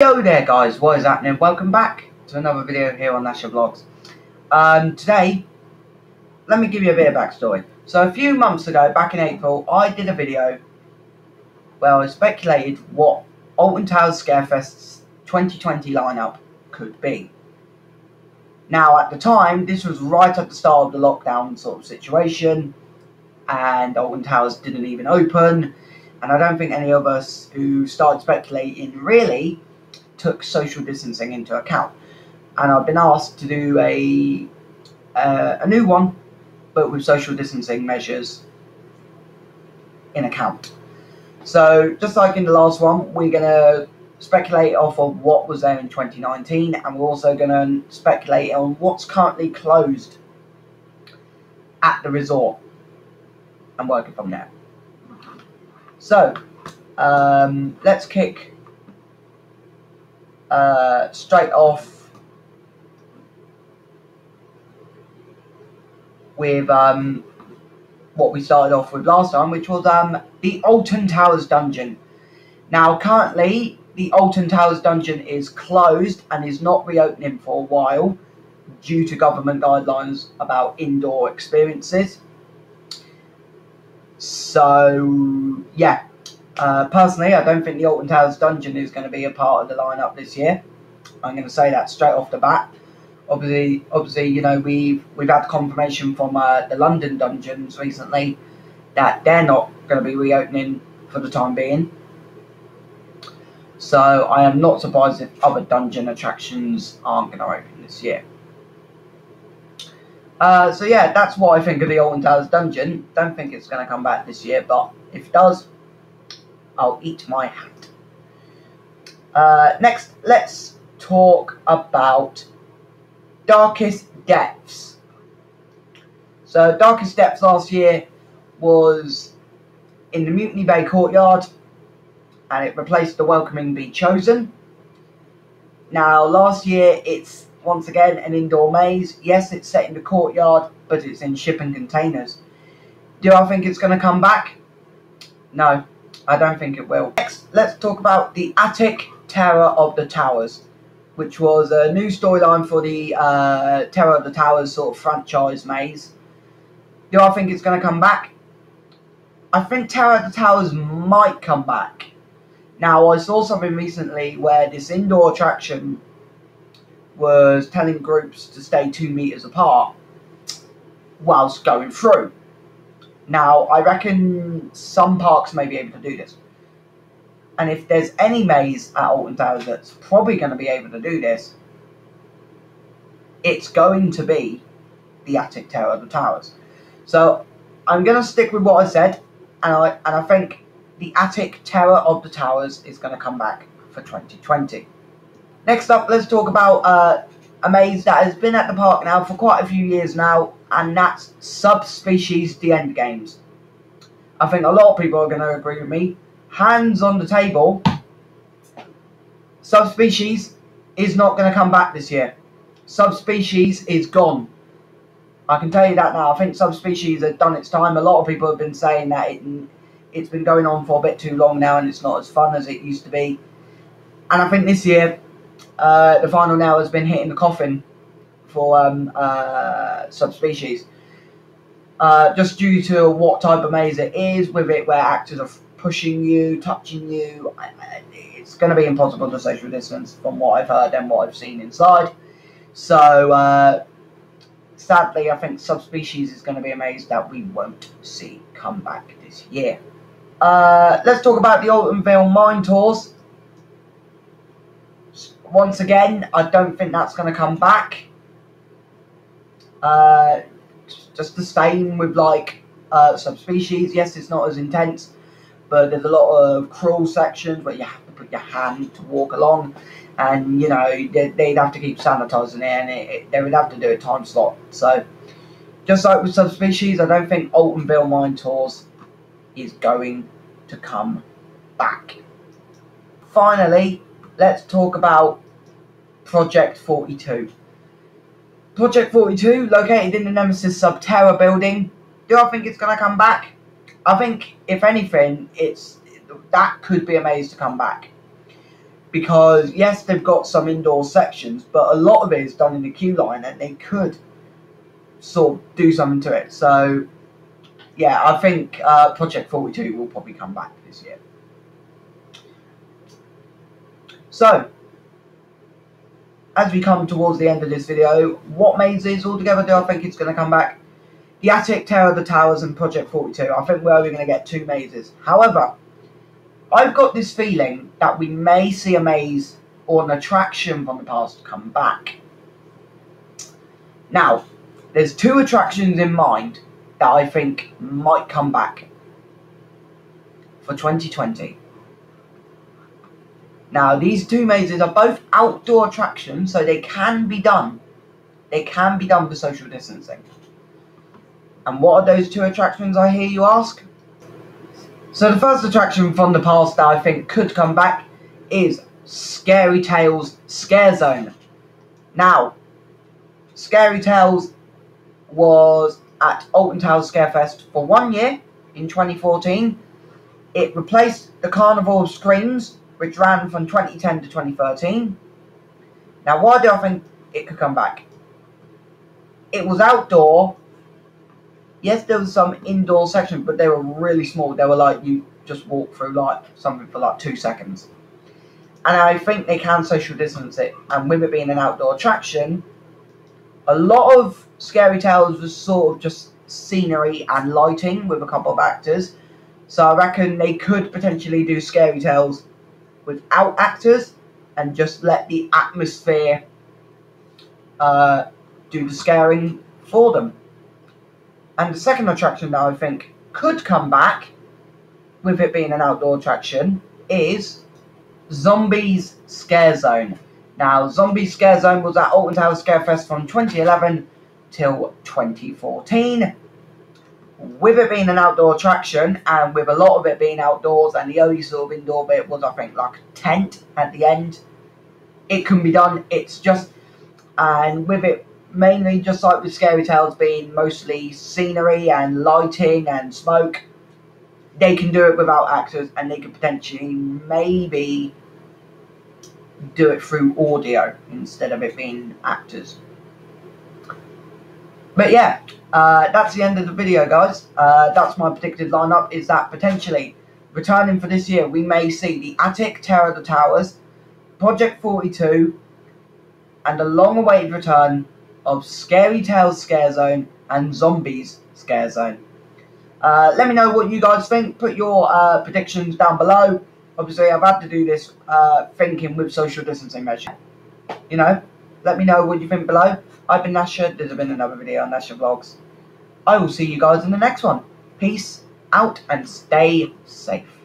Yo there guys, what is happening? Welcome back to another video here on Nasher Vlogs. Um, today, let me give you a bit of backstory. So a few months ago, back in April, I did a video where I speculated what Alton Towers Scarefest's 2020 lineup could be. Now at the time, this was right at the start of the lockdown sort of situation and Alton Towers didn't even open and I don't think any of us who started speculating really took social distancing into account. And I've been asked to do a uh, a new one, but with social distancing measures in account. So just like in the last one, we're gonna speculate off of what was there in 2019, and we're also gonna speculate on what's currently closed at the resort, and working from there. So um, let's kick uh, straight off with um, what we started off with last time, which was um, the Alton Towers dungeon. Now, currently, the Alton Towers dungeon is closed and is not reopening for a while due to government guidelines about indoor experiences. So, yeah, uh, personally, I don't think the Alton Towers dungeon is going to be a part of the lineup this year. I'm going to say that straight off the bat. Obviously, obviously, you know we've we've had confirmation from uh, the London dungeons recently that they're not going to be reopening for the time being. So I am not surprised if other dungeon attractions aren't going to open this year. Uh, so yeah, that's what I think of the Alton Towers dungeon. Don't think it's going to come back this year, but if it does, I'll eat my hat. Uh, next, let's talk about Darkest Depths. So, Darkest Depths last year was in the Mutiny Bay courtyard and it replaced the Welcoming Be Chosen. Now, last year it's once again an indoor maze. Yes, it's set in the courtyard, but it's in shipping containers. Do I think it's going to come back? No, I don't think it will. Next, let's talk about the Attic Terror of the Towers, which was a new storyline for the uh, Terror of the Towers sort of franchise maze. Do I think it's going to come back? I think Terror of the Towers might come back. Now, I saw something recently where this indoor attraction was telling groups to stay two meters apart whilst going through. Now, I reckon some parks may be able to do this. And if there's any maze at Alton Towers that's probably going to be able to do this, it's going to be the Attic Terror of the Towers. So I'm going to stick with what I said, and I and I think the Attic Terror of the Towers is going to come back for 2020. Next up, let's talk about uh, a that has been at the park now for quite a few years now, and that's Subspecies The End Games. I think a lot of people are going to agree with me. Hands on the table, Subspecies is not going to come back this year. Subspecies is gone. I can tell you that now. I think Subspecies has done its time. A lot of people have been saying that it, it's been going on for a bit too long now and it's not as fun as it used to be. And I think this year, uh, the final now has been hitting the coffin for um, uh, subspecies. Uh, just due to what type of maze it is, with it where actors are pushing you, touching you, it's going to be impossible to social distance from what I've heard and what I've seen inside. So, uh, sadly, I think subspecies is going to be a maze that we won't see come back this year. Uh, let's talk about the Altonville Mine Tours. Once again, I don't think that's going to come back. Uh, just the same with like uh, subspecies. Yes, it's not as intense, but there's a lot of crawl sections where you have to put your hand to walk along, and you know they, would have to keep sanitizing it, and it, it, they would have to do a time slot. So, just like with subspecies, I don't think Altonville Mine Tours is going to come back. Finally, let's talk about Project 42. Project 42, located in the Nemesis Subterra building. Do I think it's going to come back? I think, if anything, it's that could be a maze to come back. because yes, they've got some indoor sections, but a lot of it is done in the queue line, and they could sort of do something to it. So, yeah, I think uh, Project 42 will probably come back this year. So, as we come towards the end of this video, what mazes altogether do I think it's going to come back? The Attic, Terror of the Towers, and Project 42. I think we're only going to get two mazes. However, I've got this feeling that we may see a maze or an attraction from the past come back. Now, there's two attractions in mind that I think might come back for 2020. Now, these two mazes are both outdoor attractions, so they can be done. They can be done with social distancing. And what are those two attractions, I hear you ask? So the first attraction from the past that I think could come back is Scary Tales Scare Zone. Now, Scary Tales was at Alton Towers Scarefest for one year in 2014. It replaced the Carnival of Screams, which ran from 2010 to 2013. Now, why do I think it could come back? It was outdoor yes, there was some indoor sections, but they were really small. They were like you just walk through like something for like two seconds. And I think they can social distance it. And with it being an outdoor attraction, a lot of Scary Tales was sort of just scenery and lighting with a couple of actors. So I reckon they could potentially do Scary Tales without actors and just let the atmosphere uh, do the scaring for them. And the second attraction that I think could come back, with it being an outdoor attraction, is Zombies Scare Zone. Now, Zombies Scare Zone was at Alton Towers Scarefest from 2011 till 2014. With it being an outdoor attraction, and with a lot of it being outdoors, and the only sort of indoor bit was, I think, like a tent at the end, it can be done. It's just, and with it mainly just like with Scary Tales being mostly scenery and lighting and smoke, they can do it without actors and they could potentially maybe do it through audio instead of it being actors. But yeah, uh, that's the end of the video, guys. Uh, that's my predicted lineup. Is that potentially returning for this year, we may see the Attic, Terror of the Towers, Project 42, and a long-awaited return of Scary Tales Scare Zone and Zombies Scare Zone. Uh, let me know what you guys think. Put your uh, predictions down below. Obviously, I've had to do this uh, thinking with social distancing measures. You know, let me know what you think below. I've been Nasher. This has been another video on Nasher Vlogs. I will see you guys in the next one. Peace out and stay safe.